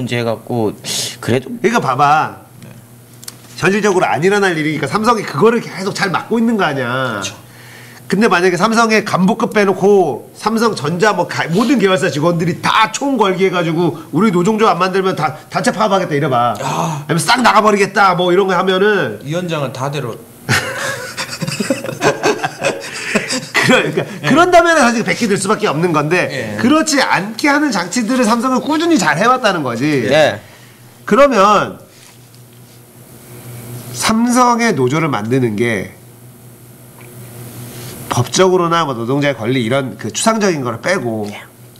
문제 해갖고 그래도 그러니까 봐봐. 현실적으로 안 일어날 일이니까 삼성이 그거를 계속 잘 막고 있는 거 아니야. 근데 만약에 삼성의 간부급 빼놓고 삼성전자 뭐 가- 모든 계열사 직원들이 다 총 걸기 해가지고 우리 노종조 안 만들면 다 단체 파업하겠다 이래봐. 야. 아니면 싹 나가버리겠다 뭐 이런 거 하면은 위원장은 다대로 그러니까 그런다면 사실 백기 될 수밖에 없는 건데 예. 그렇지 않게 하는 장치들을 삼성은 꾸준히 잘 해왔다는 거지. 네. 그러면 삼성의 노조를 만드는 게 법적으로나 뭐 노동자의 권리 이런 그 추상적인 거를 빼고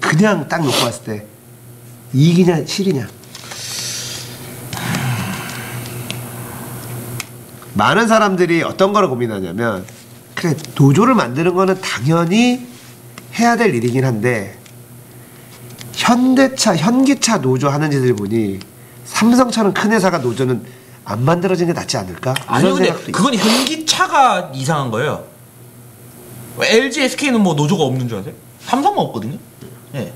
그냥 딱 놓고 봤을 때 이익이냐 실이냐 많은 사람들이 어떤 거를 고민하냐면 그래 노조를 만드는 거는 당연히 해야 될 일이긴 한데 현대차 현기차 노조 하는 짓을 보니 삼성처럼 큰 회사가 노조는 안 만들어지는 게 낫지 않을까? 아니 근데 그건 현기차가 이상한 거예요. LG, SK는 뭐 노조가 없는 줄 아세요? 삼성은 없거든요. 예.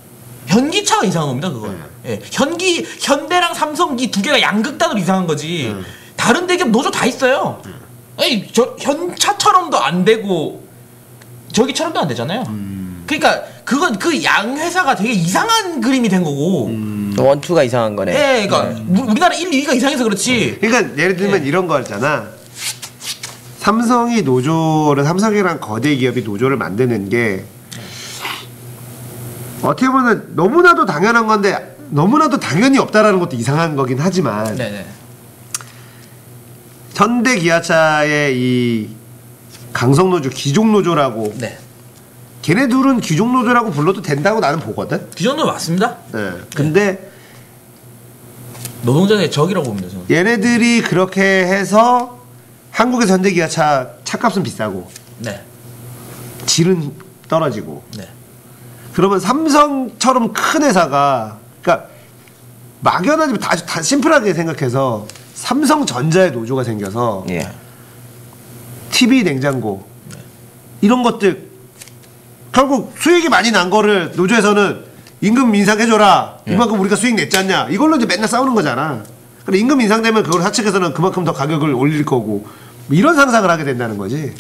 현기차가 이상한 겁니다, 그건. 예. 현기, 현대랑 삼성기 두 개가 양극단으로 이상한 거지. 다른 대기업 노조 다 있어요. 아니, 저, 현차처럼도 안 되고, 저기처럼도 안 되잖아요. 그러니까, 그건 그 양 회사가 되게 이상한 그림이 된 거고. 원투가 이상한 거네. 예, 그러니까, 우- 우리나라 1, 2위가 이상해서 그렇지. 그러니까 예를 들면 예. 이런 거잖아. 삼성이 노조를 삼성이랑 거대 기업이 노조를 만드는 게 어떻게 보면 너무나도 당연한 건데 너무나도 당연히 없다라는 것도 이상한 거긴 하지만 네네. 현대 기아차의 이 강성 노조, 기종 노조라고 네. 걔네 둘은 기종 노조라고 불러도 된다고 나는 보거든. 그 정도 맞습니다. 예. 근데 노동자의 적이라고 봅니다, 저는. 얘네들이 그렇게 해서 한국에서 현대 기아차 차값은 비싸고 네. 질은 떨어지고 네. 그러면 삼성처럼 큰 회사가 그러니까 막연하지 다, 다 심플하게 생각해서 삼성전자의 노조가 생겨서 예. TV 냉장고 이런 것들 결국 수익이 많이 난 거를 노조에서는 임금 인상해줘라. 이만큼 우리가 수익 냈지 않냐. 이걸로 이제 맨날 싸우는 거잖아. 근데 임금 인상되면 그걸 사측에서는 그만큼 더 가격을 올릴 거고. 뭐 이런 상상을 하게 된다는 거지.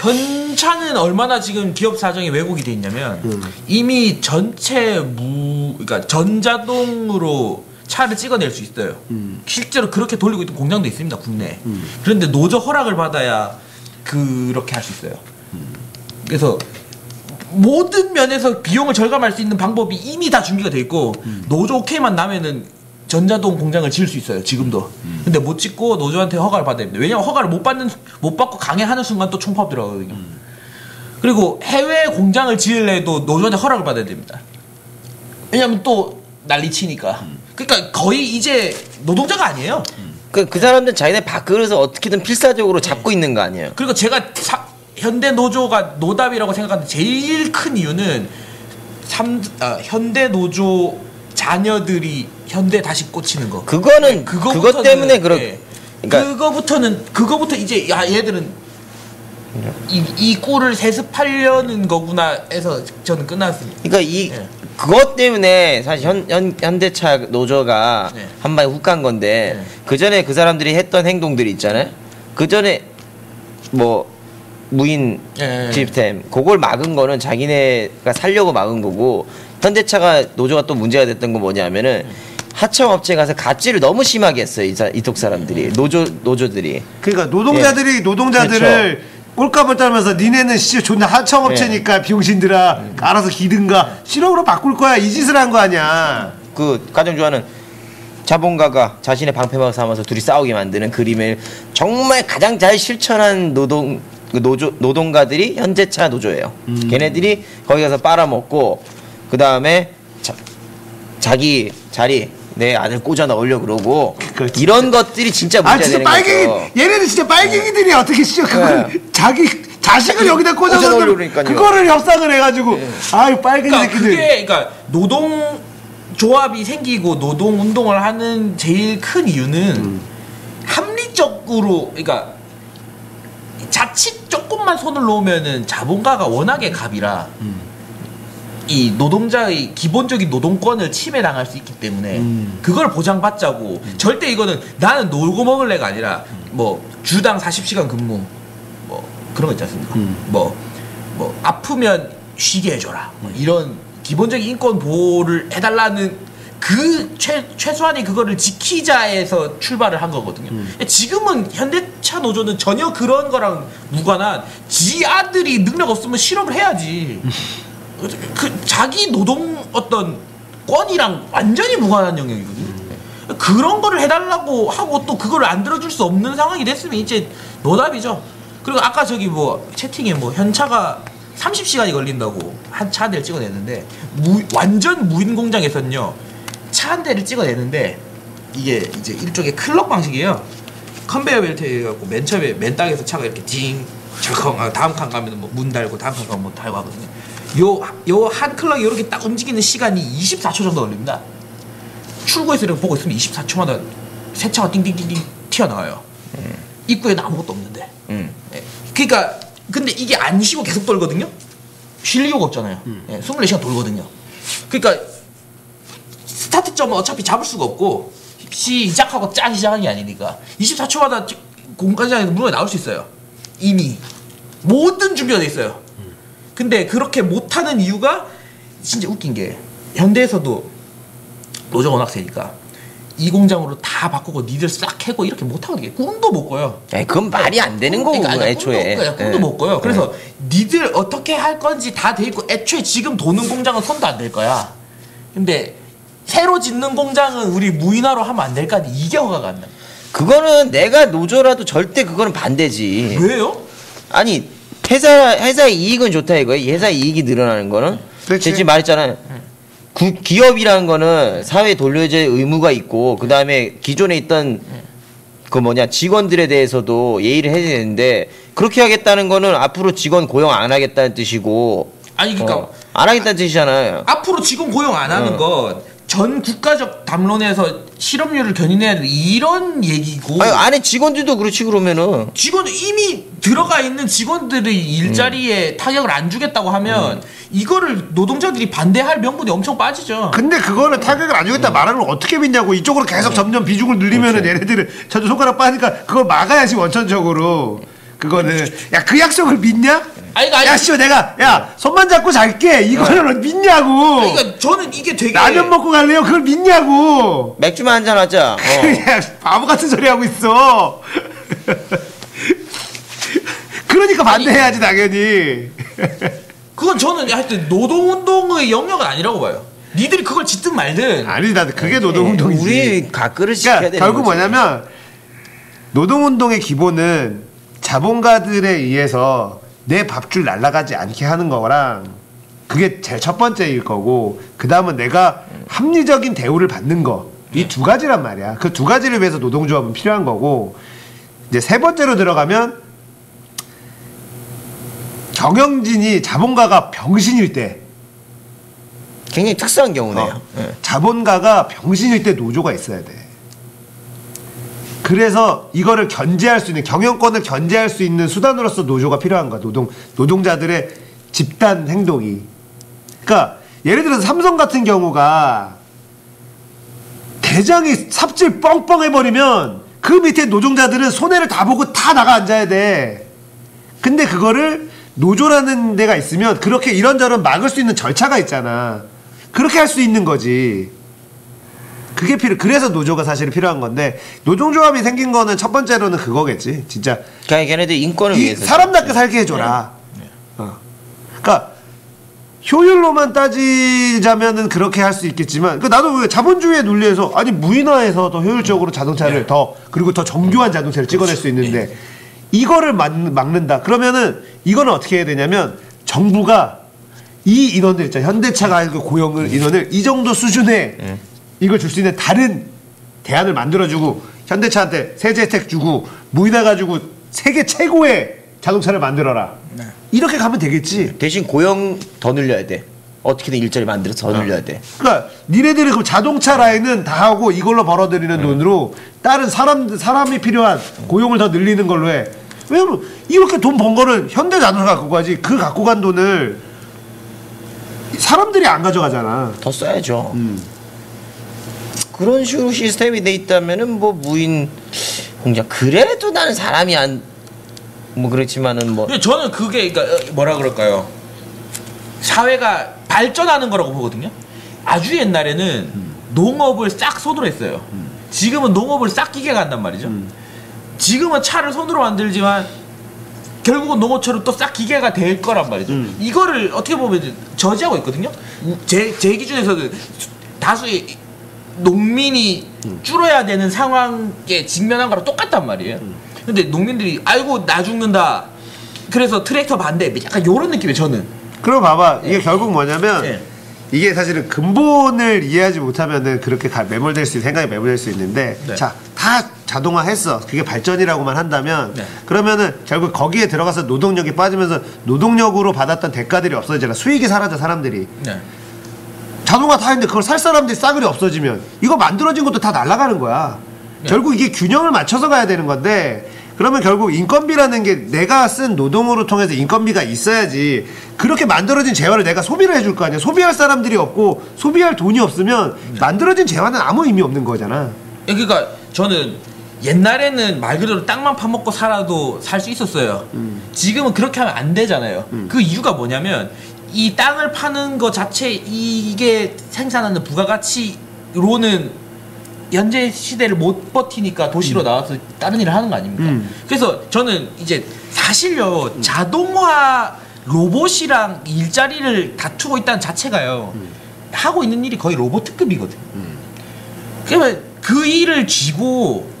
현차는 얼마나 지금 기업 사정이 왜곡이 돼 있냐면 이미 전체 무 그러니까 전자동으로 차를 찍어낼 수 있어요. 실제로 그렇게 돌리고 있는 공장도 있습니다 국내에. 그런데 노조 허락을 받아야 그렇게 할 수 있어요. 그래서 모든 면에서 비용을 절감할 수 있는 방법이 이미 다 준비가 돼 있고 노조 오케이만 나면은 전자동 공장을 지을 수 있어요 지금도. 근데 못 짓고 노조한테 허가를 받아야 됩니다. 왜냐면 허가를 못 받는 못 받고 강행하는 순간 또 총파업 들어가거든요. 그리고 해외 공장을 지을래도 노조한테 허락을 받아야 됩니다. 왜냐면 또 난리 치니까 그러니까 거의 이제 노동자가 아니에요 그, 그 사람들 자기네 밥그릇을 어떻게든 필사적으로 잡고 있는 거 아니에요? 그리고 제가 사- 현대 노조가 노답이라고 생각하는 제일 큰 이유는 삼, 아, 현대 노조 자녀들이 현대 다시 꽂히는 거. 그거는 그거부터는, 그것 때문에 그렇. 예. 그러니까 그거부터는 그거부터 이제 야 얘들은 이, 이 꼴을 세습하려는 거구나 해서 저는 끝났습니다. 그러니까 이 예. 그것 때문에 사실 현, 현 현대차 노조가 네. 한 방에 훅 간 건데 네. 그 전에 그 사람들이 했던 행동들이 있잖아요. 그 전에 뭐 무인 예. 시스템 그걸 막은 거는 자기네가 살려고 막은 거고 현대차가 노조가 또 문제가 됐던 건 뭐냐면은 하청 업체 가서 갑질을 너무 심하게 했어요 이 사- 이쪽 사람들이 노조 노조들이 그러니까 노동자들이 노동자들을 꼴값을 따면서 니네는 씨 존나 하청업체니까 비용신들아 알아서 기든가 실업으로 바꿀 거야 이 짓을 한 거 아니야 그 가장 좋아하는 자본가가 자신의 방패막을 삼아서 둘이 싸우게 만드는 그림을 정말 가장 잘 실천한 노동 그 노조 노동가들이 현재차 노조예요. 걔네들이 거기 가서 빨아먹고 그 다음에 자기 자리 내 아들 꽂아 넣으려 그러고 진짜- 이런 것들이 진짜 아 문제가 진짜 되는 빨갱이 거죠. 얘네는 진짜 빨갱이들이 어떻게 진짜 그걸 네. 자기 자식을 여기다 꽂아서 꽂아 놓으려고 그러니까요. 그거를 협상을 해가지고 아유 빨갱이 그러니까 새끼들. 그게 그러니까 노동 조합이 생기고 노동 운동을 하는 제일 큰 이유는 합리적으로 그러니까 자칫 조금만 손을 놓으면은 자본가가 워낙에 갑이라 이 노동자의 기본적인 노동권을 침해당할 수 있기 때문에 음. 그걸 보장받자고. 절대 이거는 나는 놀고 먹을래가 아니라 뭐 주당 40시간 근무 뭐 그런 거 있지 않습니까? 음. 뭐, 뭐 아프면 쉬게 해줘라 뭐 이런 기본적인 인권 보호를 해달라는 그 최, 최소한의 그거를 지키자에서 출발을 한 거거든요. 지금은 현대차 노조는 전혀 그런 거랑 무관한 지 아들이 능력 없으면 실업을 해야지. 그 자기 노동 어떤 권이랑 완전히 무관한 영역이거든요. 그런 거를 해달라고 하고 또 그걸 안 들어줄 수 없는 상황이 됐으면 이제 노답이죠. 그리고 아까 저기 뭐 채팅에 뭐 현차가 30시간이 걸린다고 한 차 한 대를 찍어냈는데 무, 완전 무인 공장에서는요 차 한 대를 찍어내는데 이게 이제 일종의 clock 방식이에요. 컨베이어 벨트 해갖고 맨 처음에 맨 땅에서 차가 이렇게 딩 철컹 아, 다음 칸 가면 뭐 문 달고 다음 칸 가면 뭐 달고 하거든요. 요 요 한 clock이 이렇게 딱 움직이는 시간이 24초 정도 걸립니다. 출구에서 이렇게 보고 있으면 24초마다 새 차가 띵띵띵띵 튀어나와요. 입구에는 아무것도 없는데. 음. 예. 그러니까 근데 이게 안 쉬고 계속 돌거든요. 쉴 이유가 없잖아요. 예, 24시간 돌거든요. 그러니까 스타트점은 어차피 잡을 수가 없고 시작하고 짠 시작하는 게 아니니까 24초마다 공간장에서 물건이 나올 수 있어요. 이미 모든 준비가 돼 있어요. 근데 그렇게 못하는 이유가 진짜 웃긴 게 현대에서도 워낙 세니까 이 공장으로 다 바꾸고 니들 싹 해고 이렇게 못하거든요. 꿈도 못 꿔요. 에이, 그건 말이 안 되는 거고 그러니까 아니, 애초에. 꿈도, 못 꿔요. 꿈도 예. 못 꿔요. 그래서 니들 어떻게 할 건지 다 돼 있고 애초에 지금 도는 공장은 손도 안댈 거야. 근데 새로 짓는 공장은 우리 무인화로 하면 안 될까? 이게 허가가 안 나. 그거는 내가 노조라도 절대 그거는 반대지. 왜요? 아니 회사 회사의 이익은 좋다 이거예요. 회사의 이익이 늘어나는 거는. 그렇지. 제가 지금 말했잖아요. 구, 기업이라는 거는 사회에 돌려줄 의무가 있고 그 다음에 기존에 있던 그 뭐냐 직원들에 대해서도 예의를 해야 되는데 그렇게 하겠다는 거는 앞으로 직원 고용 안 하겠다는 뜻이고 아니 그러니까 어, 안 하겠다는 뜻이잖아요. 앞으로 직원 고용 안 하는 어. 건전 국가적 담론에서 실업률을 견인해야 돼. 이런 얘기고. 아니, 안에 직원들도 그렇지 그러면은. 직원 이미 들어가 있는 직원들의 일자리에 음. 타격을 안 주겠다고 하면 이거를 노동자들이 반대할 명분이 엄청 빠지죠. 근데 그거는 타격을 안 주겠다 말하는 걸 어떻게 믿냐고. 이쪽으로 계속 점점 비중을 늘리면은 얘네들은 저도 손가락 빠니까 그걸 막아야지 원천적으로. 그거는. 야 그 약속을 믿냐? 아니, 그러니까 아니- 야 씨발 내가 야 손만 잡고 잘게 이거는 믿냐고 그러니까 저는 이게 되게 라면 먹고 갈래요? 그걸 믿냐고 맥주만 한잔 하자. 어. 그냥 바보 같은 소리 하고 있어 그러니까 반대해야지 당연히 그건 저는 하여튼 노동운동의 영역은 아니라고 봐요. 니들이 그걸 짓든 말든 아니 나 그게 노동운동이지 우리 각그릇 그러니까 되는 결국 거지. 뭐냐면 노동운동의 기본은 자본가들에 의해서 내 밥줄 날라가지 않게 하는 거랑 그게 제일 첫 번째일 거고 그 다음은 내가 합리적인 대우를 받는 거 이 두 가지란 말이야 그 두 가지를 위해서 노동조합은 필요한 거고 이제 세 번째로 들어가면 경영진이 자본가가 병신일 때 굉장히 특수한 경우네요. 어. 예. 자본가가 병신일 때 노조가 있어야 돼. 그래서 이거를 견제할 수 있는 경영권을 견제할 수 있는 수단으로서 노조가 필요한 거야. 노동 노동자들의 집단 행동이. 그러니까 예를 들어서 삼성 같은 경우가 대장이 삽질 뻥뻥 해버리면 그 밑에 노동자들은 손해를 다 보고 다 나가 앉아야 돼. 근데 그거를 노조라는 데가 있으면 그렇게 이런저런 막을 수 있는 절차가 있잖아. 그렇게 할 수 있는 거지. 그게 필요. 그래서 노조가 사실 필요한 건데 노동조합이 생긴 거는 첫 번째로는 그거겠지. 진짜 그러니까 걔네들 인권을 이 위해서. 사람답게 살게 해줘라. 어. 그러니까 효율로만 따지자면은 그렇게 할 수 있겠지만 그 나도 왜 자본주의의 논리에서 아니 무인화해서 더 효율적으로 자동차를 네. 더 그리고 더 정교한 자동차를 찍어낼 수 있는데 이거를 막, 막는다 그러면은 이거는 어떻게 해야 되냐면 정부가 이 인원들 있잖아 현대차가 그 고용을 인원을 이 정도 수준의 네. 이걸 줄 수 있는 다른 대안을 만들어주고 현대차한테 세제 혜택 주고 무인화 가지고 세계 최고의 자동차를 만들어라 이렇게 가면 되겠지 대신 고용 더 늘려야 돼. 어떻게든 일자리 만들어서 더 늘려야 돼. 그러니까 니네들이 그럼 자동차 라인은 다 하고 이걸로 벌어들이는 돈으로 다른 사람 사람이 필요한 고용을 더 늘리는 걸로 해. 왜냐면 이렇게 돈 번 거는 현대 자동차 갖고 가지 그 갖고 간 돈을 사람들이 안 가져가잖아. 더 써야죠. 그런 식으로 시스템이 돼 있다면은 뭐 무인 공장 그래도 나는 사람이 안 뭐 그렇지만은 뭐 근데 저는 그게 그러니까 어, 뭐라 그럴까요? 사회가 발전하는 거라고 보거든요. 아주 옛날에는 농업을 싹 손으로 했어요. 지금은 농업을 싹 기계가 한단 말이죠. 지금은 차를 손으로 만들지만 결국은 농어처럼 또 싹 기계가 될 거란 말이죠. 이거를 어떻게 보면 저지하고 있거든요. 제, 제 기준에서는 다수의 농민이 줄어야 되는 상황에 직면한 거랑 똑같단 말이에요. 근데 농민들이 아이고 나 죽는다. 그래서 트랙터 반대. 약간 요런 느낌이에요. 저는. 그럼 봐봐 이게 결국 뭐냐면 예. 이게 사실은 근본을 이해하지 못하면은 그렇게 가- 매몰될 수 생각이 매몰될 수 있는데 네. 자다 자동화했어 그게 발전이라고만 한다면 네. 그러면은 결국 거기에 들어가서 노동력이 빠지면서 노동력으로 받았던 대가들이 없어지잖아 수익이 사라져 사람들이 네. 자동화 다 했는데 그걸 살 사람들이 싸그리 없어지면 이거 만들어진 것도 다 날아가는 거야. 네. 결국 이게 균형을 맞춰서 가야 되는 건데 그러면 결국 인건비라는 게 내가 쓴 노동으로 통해서 인건비가 있어야지 그렇게 만들어진 재화를 내가 소비를 해줄 거 아니야. 소비할 사람들이 없고 소비할 돈이 없으면 네. 만들어진 재화는 아무 의미 없는 거잖아. 예, 그러니까 저는 옛날에는 말 그대로 땅만 파먹고 살아도 살 수 있었어요. 지금은 그렇게 하면 안 되잖아요. 그 이유가 뭐냐면 이 땅을 파는 거 자체 이게 생산하는 부가가치로는 현재 시대를 못 버티니까 도시로 나와서 다른 일을 하는 거 아닙니까? 음. 그래서 저는 이제 사실요 자동화 로봇이랑 일자리를 다투고 있다는 자체가요 하고 있는 일이 거의 로봇 특급이거든. 그러면 그 일을 쥐고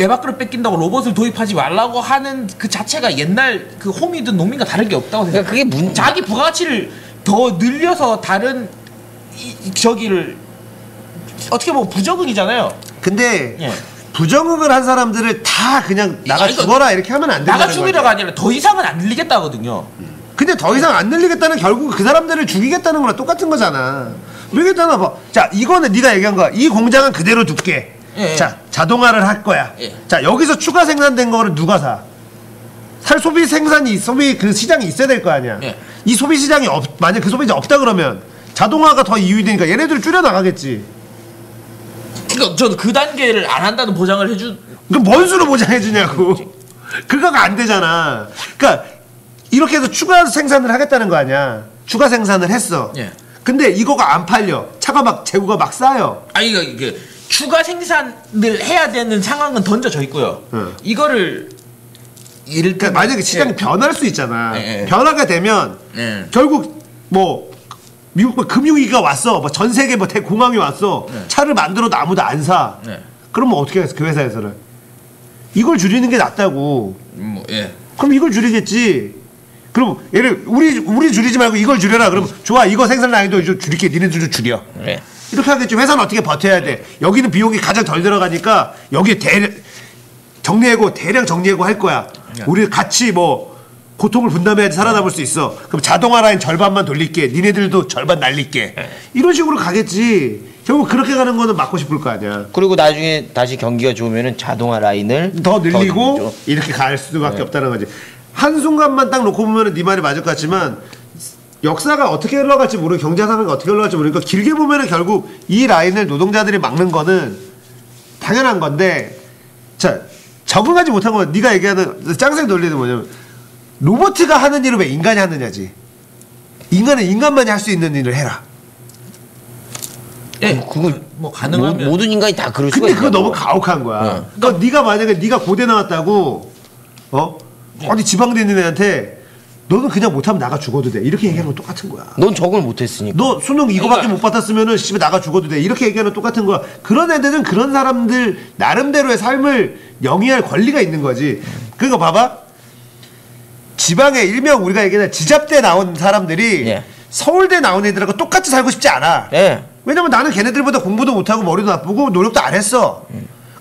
내 밖으로 뺏긴다고 로봇을 도입하지 말라고 하는 그 자체가 옛날 그 홈이든 농민과 다른 게 없다고 생각해. 그러니까 그게 문 자기 부가가치를 더 늘려서 다른 이, 이- 저기를 어떻게 보면 부적응이잖아요. 근데 예. 부정응을 한 사람들을 다 그냥 나가 아, 이거 죽어라 이렇게 하면 안 된다는 나가. 죽이라가 아니라 더 이상은 안 늘리겠다거든요. 근데 더 이상 안 늘리겠다는 결국 그 사람들을 죽이겠다는 거랑 똑같은 거잖아. 모르겠잖아. 봐. 자, 이거는 네가 얘기한 거야. 이 공장은 그대로 둘게. 예. 자, 자동화를 할 거야. 예. 자, 여기서 추가 생산된 거를 누가 사? 살 소비 생산이 소비 그 시장이 있어야 될 거 아니야. 예. 이 소비 시장이 없 만약 그 소비자 없다 그러면 자동화가 더 이유이 되니까 얘네들 줄여 나가겠지. 그러니까 저는 그 단계를 안 한다는 보장을 해주. 그럼 뭔 수로 보장해 주냐고. 그거가 안 되잖아. 그러니까 이렇게 해서 추가 생산을 하겠다는 거 아니야. 추가 생산을 했어. 예. 근데 이거가 안 팔려. 차가 막 재고가 막 쌓여. 아니 이거 이게 추가 생산을 해야 되는 상황은 던져져 있고요. 응. 이거를 예를 그러니까 들면 만약에 시장이 예. 변할 수 있잖아. 예, 예. 변화가 되면 예. 결국 뭐 미국 뭐 금융위기가 왔어. 뭐 전 세계 뭐 대공황이 왔어. 네. 차를 만들어도 아무도 안 사. 네. 그러면 어떻게 했어? 그 회사에서는 이걸 줄이는 게 낫다고. 뭐, 예. 그럼 이걸 줄이겠지. 그럼 얘를 우리 우리 줄이지 말고 이걸 줄여라. 그럼 좋아 이거 생산 이제 줄일게. 니네들도 줄여. 그래. 이렇게 하겠지. 회사는 어떻게 버텨야 돼. 여기는 비용이 가장 덜 들어가니까 여기 대 정리해고 대량 정리해고 할 거야. 우리 같이 뭐 고통을 분담해야지 살아남을 수 있어. 그럼 자동화 라인 절반만 돌릴게. 니네들도 절반 날릴게. 이런 식으로 가겠지. 결국 그렇게 가는 거는 막고 싶을 거 아니야. 그리고 나중에 다시 경기가 좋으면은 자동화 라인을 더 늘리고 늘리죠. 이렇게 갈 수밖에 네. 없다는 거지. 한 순간만 딱 놓고 보면은 네 말이 맞을 것 같지만 역사가 어떻게 흘러갈지 모르고 경제 상황이 어떻게 흘러갈지 모르니까 길게 보면은 결국 이 라인을 노동자들이 막는 거는 당연한 건데 자 적응하지 못한 건 네가 얘기하는 짱생 논리는 뭐냐면 로버트가 하는 일을 왜 인간이 하느냐지. 인간은 인간만이 할 수 있는 일을 해라. 예. 그거 뭐 가능하면 모, 든 인간이 다 그럴 수가 근데 그거. 너무 가혹한 거야. 네. 그러니까 네가 만약에 네가 고대 나왔다고 어 어디 지방대 있는 애한테 너는 그냥 못하면 나가 죽어도 돼 이렇게 얘기하는 건 똑같은 거야. 넌 적응을 못했으니까. 너 수능 이거밖에 그러니까- 못 받았으면은 씨발 나가 죽어도 돼 이렇게 얘기하는 건 똑같은 거야. 그런 애들은 그런 사람들 나름대로의 삶을 영위할 권리가 있는 거지. 그거 봐봐. 지방에 일명 우리가 얘기하는 지잡대 나온 사람들이 예. 서울대 나온 애들하고 똑같이 살고 싶지 않아. 예. 왜냐면 나는 걔네들보다 공부도 못하고 머리도 나쁘고 노력도 안 했어.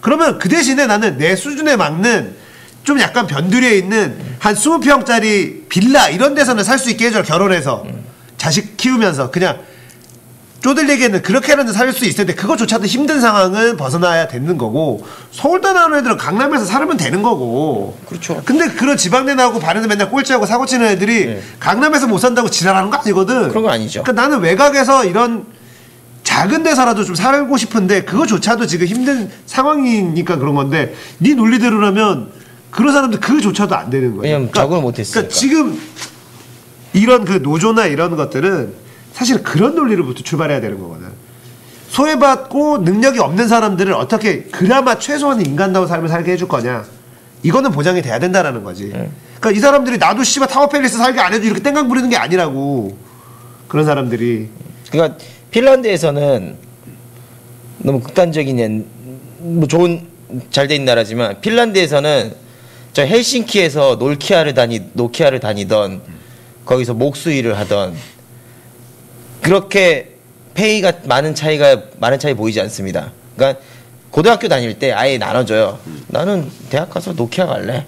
그러면 그 대신에 나는 내 수준에 맞는 좀 약간 변두리에 있는 한 20평짜리 빌라 이런 데서는 살 수 있게 해줘 결혼해서 자식 키우면서 그냥 쪼들리게는 그렇게라도 살 수 있을 때 그거조차도 힘든 상황은 벗어나야 되는 거고 서울대 나오는 애들은 강남에서 살면 되는 거고 그렇죠. 근데 그런 지방대 나오고 바른데 맨날 꼴찌하고 사고 치는 애들이 네. 강남에서 못 산다고 지랄하는 거 아니거든 그런 건 아니죠. 그러니까 나는 외곽에서 이런 작은 데서라도 좀 살고 싶은데 그거조차도 지금 힘든 상황이니까 그런 건데 네 논리대로라면 그런 사람들 그조차도 안 되는 거예요. 왜냐면 적응을 못했으니까. 그러니까 지금 이런 그 노조나 이런 것들은 사실 그런 논리로부터 출발해야 되는 거거든. 소외받고 능력이 없는 사람들을 어떻게 그나마 최소한 인간다운 삶을 살게 해줄 거냐. 이거는 보장이 돼야 된다라는 거지. 네. 그러니까 이 사람들이 나도 씨발 타워팰리스 살게 안 해도 이렇게 땡깡 부리는 게 아니라고. 그런 사람들이. 그러니까 핀란드에서는 너무 극단적인 예- 뭐 좋은 잘 돼 있는 나라지만 핀란드에서는 저 헬싱키에서 놀키아를 다니 노키아를 다니던 거기서 목수 일을 하던 그렇게 페이가 많은 차이가 많은 차이 보이지 않습니다. 그러니까 고등학교 다닐 때 아예 나눠줘요. 나는 대학 가서 노키아 갈래.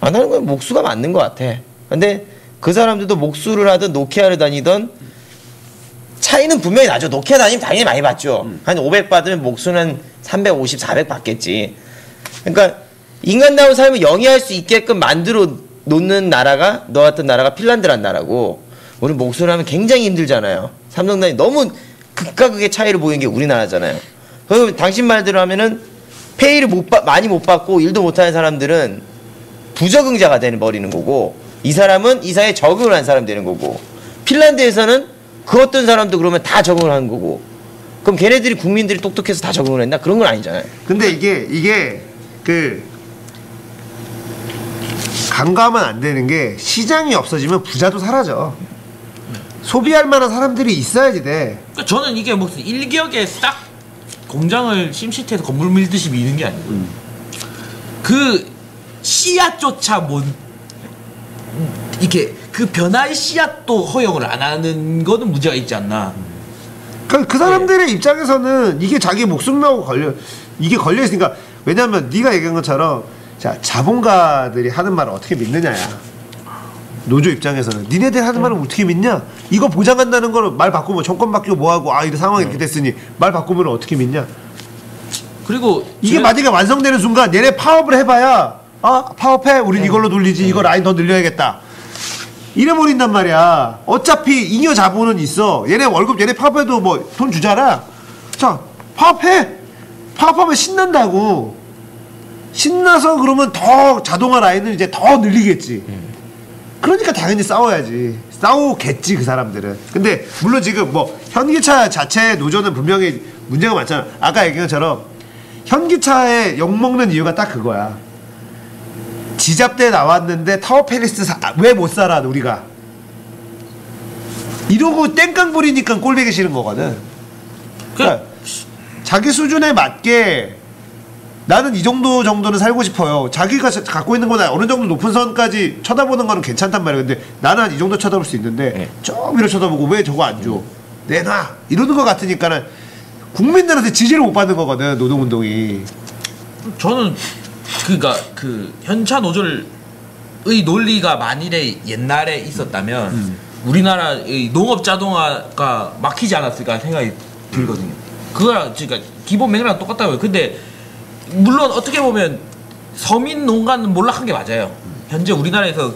아 나는 그냥 목수가 맞는 것 같아. 근데 그 사람들도 목수를 하든 노키아를 다니던 차이는 분명히 나죠. 노키아 다니면 당연히 많이 받죠. 한 500 받으면 목수는 350, 400 받겠지. 그러니까 인간다운 삶을 영위할 수 있게끔 만들어 놓는 나라가 너 같은 나라가 핀란드란 나라고 우리 목수를 하면 굉장히 힘들잖아요. 삼성단이 너무 극과 극의 차이를 보이는 게 우리나라잖아요. 그럼 당신 말대로 하면은 페이를 못 받, 많이 못 받고 일도 못하는 사람들은 부적응자가 되는 버리는 거고 이 사람은 이 사회에 적응을 한 사람 되는 거고 핀란드에서는 그 어떤 사람도 그러면 다 적응을 하는 거고 그럼 걔네들이 국민들이 똑똑해서 다 적응을 했나 그런 건 아니잖아요. 근데 이게 이게 그 간과하면 안 되는 게 시장이 없어지면 부자도 사라져. 소비할 만한 사람들이 있어야지 돼. 그러니까 저는 이게 무슨 일격에 싹 공장을 심시티에서 건물 밀듯이 미는 게 아니고 그 씨앗조차 못 이렇게 그 변화의 씨앗도 허용을 안 하는 거는 문제가 있지 않나. 그, 그 사람들의 입장에서는 이게 자기 목숨하고 걸려 이게 걸려 있으니까 왜냐하면 네가 얘기한 것처럼 자 자본가들이 하는 말을 어떻게 믿느냐야. 노조 입장에서는. 니네들 하는 말을 어떻게 믿냐? 이거 보장한다는 거를 말 바꾸면 정권 바뀌고 뭐하고 아 이런 상황이 이렇게 됐으니 말 바꾸면 어떻게 믿냐? 그리고 이게 제- 만약에 완성되는 순간 얘네 파업을 해봐야 아 파업해. 우린 이걸로 돌리지. 이거 라인 더 늘려야겠다. 이래버린단 말이야. 어차피 잉여 자본은 있어. 얘네 월급 얘네 파업해도 뭐 돈 주잖아. 자 파업해. 파업하면 신난다고 신나서 그러면 더 자동화 라인을 이제 더 늘리겠지. 그러니까 당연히 싸워야지. 싸우겠지 그 사람들은. 근데 물론 지금 뭐 현기차 자체 노조는 분명히 문제가 많잖아. 아까 얘기한 것처럼 현기차에 욕먹는 이유가 딱 그거야. 지잡대 나왔는데 타워 팰리스 왜 못 살아 우리가? 이러고 땡깡 부리니까 꼴보기 싫은 거거든. 그러니까 자기 수준에 맞게 나는 이 정도 정도는 살고 싶어요. 자기가 자- 갖고 있는 거나 어느 정도 높은 선까지 쳐다보는 거는 괜찮단 말이야. 근데 나는 한이 정도 쳐다볼 수 있는데 네. 좀 위로 쳐다보고 왜 저거 안 줘? 내놔 이러는 거 같으니까는 국민들한테 지지를 못 받는 거거든 노동운동이. 저는 그니까 그 현차 노조의 논리가 만일에 옛날에 있었다면 우리나라의 농업 자동화가 막히지 않았을까 생각이 들거든요. 그거랑 그러니까 기본 맥락 똑같다고요. 근데 물론 어떻게 보면 서민 농가는 몰락한 게 맞아요. 현재 우리나라에서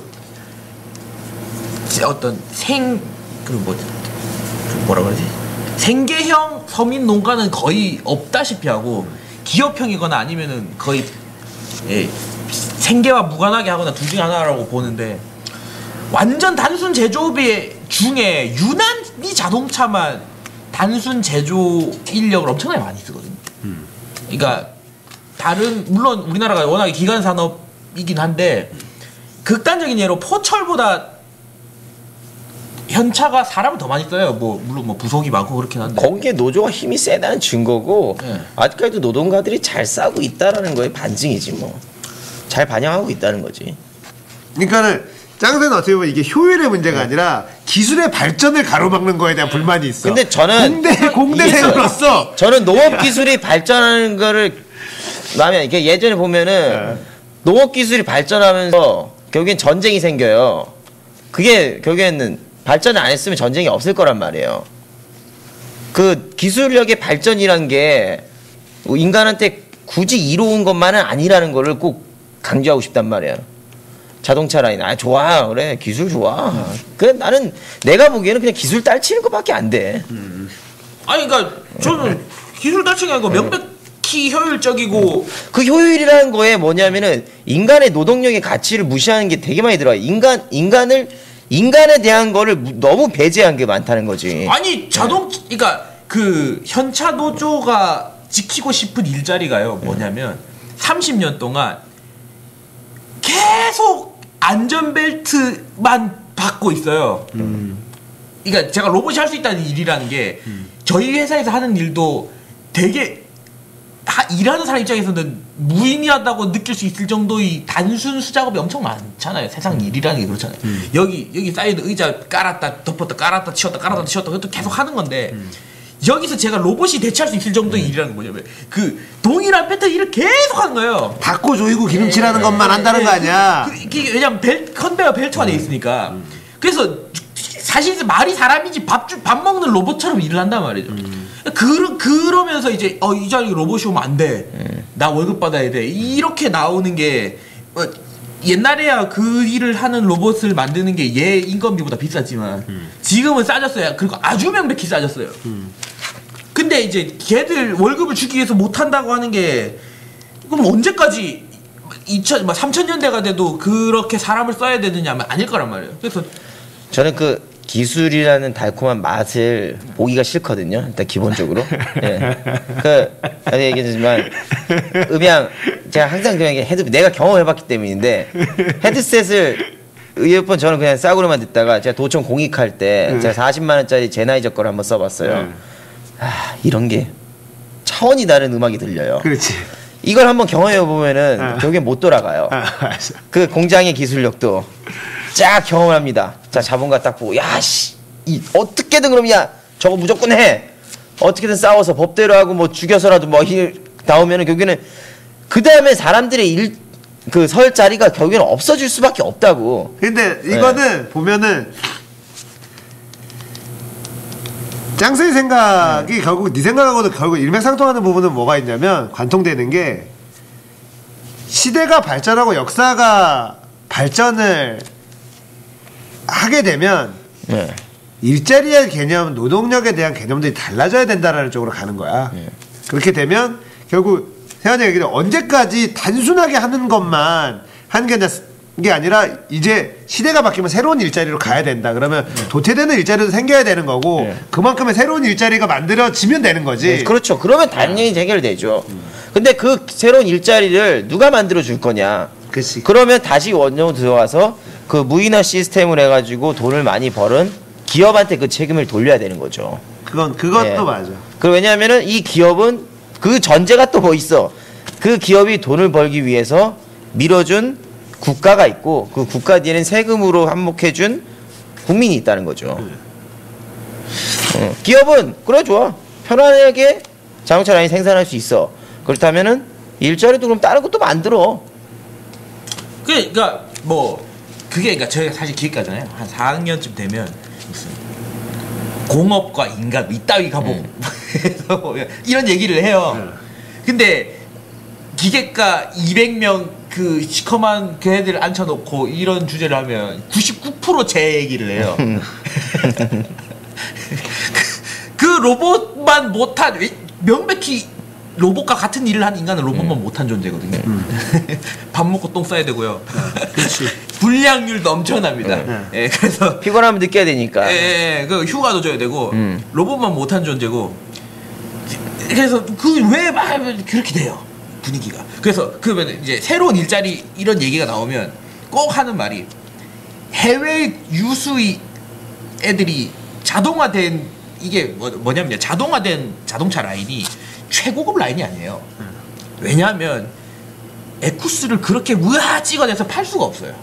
어떤 생 그리고 뭐 뭐라 그러지 생계형 서민 농가는 거의 없다시피 하고 기업형이거나 아니면은 거의 예, 생계와 무관하게 하거나 둘 중에 하나라고 보는데 완전 단순 제조업의 중에 유난히 자동차만 단순 제조 인력을 엄청나게 많이 쓰거든요. 그러니까 다른 물론 우리나라가 워낙에 기간 산업이긴 한데 극단적인 예로 포철보다 현차가 사람을 더 많이 써요. 뭐 물론 뭐 부속이 많고 그렇긴 한데. 거기에 노조가 힘이 세다는 증거고 네. 아직까지도 노동가들이 잘 싸우고 있다라는 거에 반증이지 뭐. 잘 반영하고 있다는 거지. 그러니까는 짱새는 어떻게 보면 이게 효율의 문제가 아니라 기술의 발전을 가로막는 거에 대한 불만이 있어. 근데 저는 공대 공대생으로서 저는 농업 기술이 발전하는 거를 라면 이게 예전에 보면은 농업 기술이 발전하면서 결국엔 전쟁이 생겨요. 그게 결국에는 발전을 안 했으면 전쟁이 없을 거란 말이에요. 그 기술력의 발전이란 게뭐 인간한테 굳이 이로운 것만은 아니라는 거를 꼭 강조하고 싶단 말이야. 자동차 라인 아 좋아 그래 기술 좋아 그래 나는 내가 보기에는 그냥 기술 딸치는 것밖에 안 돼. 아니 그러니까 저는 기술 다층이 아니고 명백 히 효율적이고 그 효율이라는 거에 뭐냐면은 인간의 노동력의 가치를 무시하는 게 되게 많이 들어요. 인간 인간을 인간에 대한 거를 무- 너무 배제한 게 많다는 거지. 아니 자동 그러니까 그 현차 노조가 지키고 싶은 일자리가요 뭐냐면 30년 동안 계속 안전벨트만 박고 있어요. 그러니까 제가 로봇이 할 수 있다는 일이라는 게 저희 회사에서 하는 일도 되게 하- 일하는 사람 입장에서는 무의미하다고 느낄 수 있을 정도의 단순 수작업이 엄청 많잖아요. 세상 일이라는 게 그렇잖아요. 여기 여기 사이드 의자 깔았다 덮었다 깔았다 치웠다 깔았다 치웠다 그것도 계속 하는 건데 여기서 제가 로봇이 대체할 수 있을 정도의 일이라는 게 뭐냐면 그 동일한 패턴 일을 계속 하는 거예요. 닦고 조이고 기름칠하는 것만 한다는 거 아니야. 그, 이게 왜냐면 벨, 컨베어 벨트가 돼 있으니까. 그래서 사실 말이 사람이지 밥, 주- 밥 먹는 로봇처럼 일을 한단 말이죠. 그러, 그러면서 이제 어, 이 자리 로봇이 오면 안 돼. 나 월급 받아야 돼. 이렇게 나오는 게 어, 옛날에야 그 일을 하는 로봇을 만드는 게 얘 인건비보다 비쌌지만 지금은 싸졌어요. 그리고 아주 명백히 싸졌어요. 근데 이제 걔들 월급을 주기 위해서 못 한다고 하는 게 그럼 언제까지 2000, 막 3000년대가 돼도 그렇게 사람을 써야 되느냐 하면 아닐 거란 말이에요. 그래서 저는 그 기술이라는 달콤한 맛을 보기가 싫거든요. 일단 기본적으로. 예. 그 전에 얘기했지만 음향 제가 항상 그냥 헤드 내가 경험해봤기 때문인데 헤드셋을 이어폰 저는 그냥 싸구려만 듣다가 제가 도청 공익할 때 제가 40만 원짜리 젠하이저 거를 한번 써봤어요. 아 이런 게 차원이 다른 음악이 들려요. 그렇지. 이걸 한번 경험해 보면은 아. 결국엔 못 돌아가요. 아. 그 공장의 기술력도 쫙 경험을 합니다. 자 자본가 딱 보고 야 씨 이 어떻게든 그럼 야 저거 무조건 해. 어떻게든 싸워서 법대로 하고 뭐 죽여서라도 뭐 힐 나오면은 결국에는 그 다음에 사람들의 일 그 설 자리가 결국에는 없어질 수밖에 없다고. 근데 이거는 보면은 짱스의 생각이 결국 네 생각하고도 결국 일맥상통하는 부분은 뭐가 있냐면 관통되는 게 시대가 발전하고 역사가 발전을 하게 되면 네. 일자리의 개념, 노동력에 대한 개념들이 달라져야 된다라는 쪽으로 가는 거야. 그렇게 되면 결국 세환이 얘기를 언제까지 단순하게 하는 것만 하는 게 아니라, 게 아니라 이제 시대가 바뀌면 새로운 일자리로 가야 된다. 그러면 도태되는 일자리도 생겨야 되는 거고 네. 그만큼의 새로운 일자리가 만들어지면 되는 거지. 네, 그렇죠. 그러면 당연히 해결되죠. 근데 그 새로운 일자리를 누가 만들어 줄 거냐? 그치. 그러면 다시 원으로 들어와서 그 무인화 시스템을 해가지고 돈을 많이 벌은 기업한테 그 책임을 돌려야 되는 거죠. 그건 그것도 예. 맞아. 그 왜냐하면은 이 기업은 그 전제가 또 뭐 있어. 그 기업이 돈을 벌기 위해서 밀어준 국가가 있고 그 국가 뒤에는 세금으로 한몫해준 국민이 있다는 거죠. 어, 기업은 그래 좋아 편안하게 자동차 라인 생산할 수 있어. 그렇다면은 일자리도 그럼 다른 것도 만들어. 그러니까 뭐 그게 그러니까 저희가 사실 기획가잖아요. 한 4학년쯤 되면 무슨 공업과 인간 이따위 가보 그래서 뭐 이런 얘기를 해요. 근데 기계과 200명 그 시커먼 걔네들 앉혀놓고 이런 주제를 하면 99%제 얘기를 해요. 그 로봇만 못한 명백히 로봇과 같은 일을 한 인간은 로봇만 못한 존재거든요. 밥 먹고 똥 싸야 되고요. 불량률도 엄청납니다. 예, 그래서 피곤하면 느껴야 되니까. 예, 예, 그 휴가도 줘야 되고 음. 로봇만 못한 존재고 그래서 그 왜 막 그렇게 돼요 분위기가 그래서 그러면 이제 새로운 일자리 이런 얘기가 나오면 꼭 하는 말이 해외 유수의 애들이 자동화된 이게 뭐, 뭐냐면 자동화된 자동차 라인이 최고급 라인이 아니에요 왜냐하면 에쿠스를 그렇게 우아 찍어내서 팔 수가 없어요.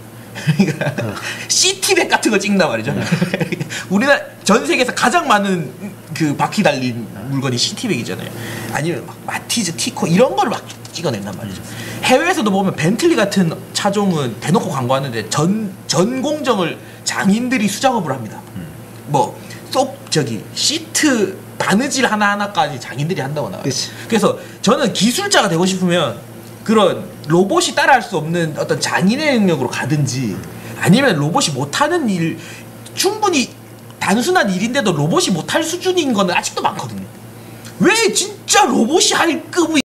그러니까 시티백 같은 거 찍는단 말이죠. 우리나라 전 세계에서 가장 많은 그 바퀴 달린 물건이 시티백이잖아요. 아니면 막 마티즈, 티코 이런 거를 막 찍어낸단 말이죠. 해외에서도 보면 벤틀리 같은 차종은 대놓고 광고하는데 전, 전 공정을 장인들이 수작업을 합니다. 뭐, 쏙, 저기, 시트 바느질 하나하나까지 장인들이 한다고 나와요. 그치. 그래서 저는 기술자가 되고 싶으면 그런 로봇이 따라할 수 없는 어떤 장인의 능력으로 가든지 아니면 로봇이 못하는 일 충분히 단순한 일인데도 로봇이 못할 수준인 거는 아직도 많거든요. 왜 진짜 로봇이 할 급의